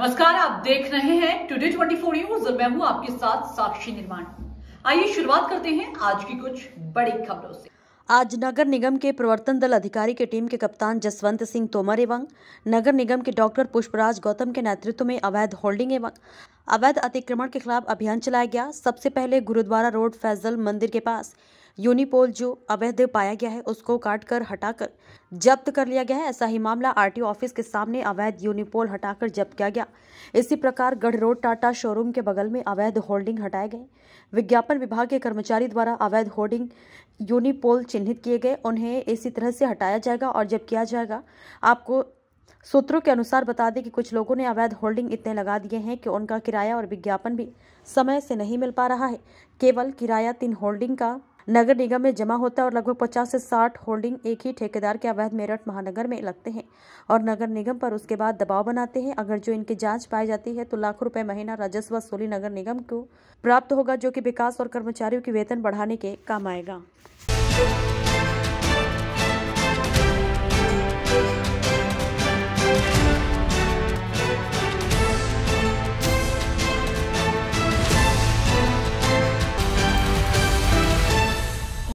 नमस्कार, आप देख रहे हैं टुडे 24 न्यूज़ और मैं हूँ आपके साथ साक्षी निर्माण। आइए शुरुआत करते हैं आज की कुछ बड़ी खबरों से। आज नगर निगम के प्रवर्तन दल अधिकारी के टीम के कप्तान जसवंत सिंह तोमर एवं नगर निगम के डॉक्टर पुष्पराज गौतम के नेतृत्व में अवैध होल्डिंग एवं अवैध अतिक्रमण के खिलाफ अभियान चलाया गया। सबसे पहले गुरुद्वारा रोड, फैजल मंदिर के पास यूनिपोल जो अवैध पाया गया है, उसको काट काटकर हटाकर जब्त कर लिया गया है। ऐसा ही मामला आरटीओ ऑफ़िस के सामने अवैध यूनिपोल हटाकर जब्त किया गया। इसी प्रकार गढ़ रोड टाटा शोरूम के बगल में अवैध होल्डिंग हटाए गए। विज्ञापन विभाग के कर्मचारी द्वारा अवैध होर्डिंग यूनिपोल चिन्हित किए गए। उन्हें इसी तरह से हटाया जाएगा और जब किया जाएगा। आपको सूत्रों के अनुसार बता दें कि कुछ लोगों ने अवैध होल्डिंग इतने लगा दिए हैं कि उनका किराया और विज्ञापन भी समय से नहीं मिल पा रहा है। केवल किराया तीन होल्डिंग का नगर निगम में जमा होता है और लगभग 50 से 60 होल्डिंग एक ही ठेकेदार के अवैध मेरठ महानगर में लगते हैं और नगर निगम पर उसके बाद दबाव बनाते हैं। अगर जो इनकी जाँच पाई जाती है तो लाखों रुपए महीना राजस्व सोली नगर निगम को प्राप्त होगा, जो कि विकास और कर्मचारियों की वेतन बढ़ाने के काम आएगा।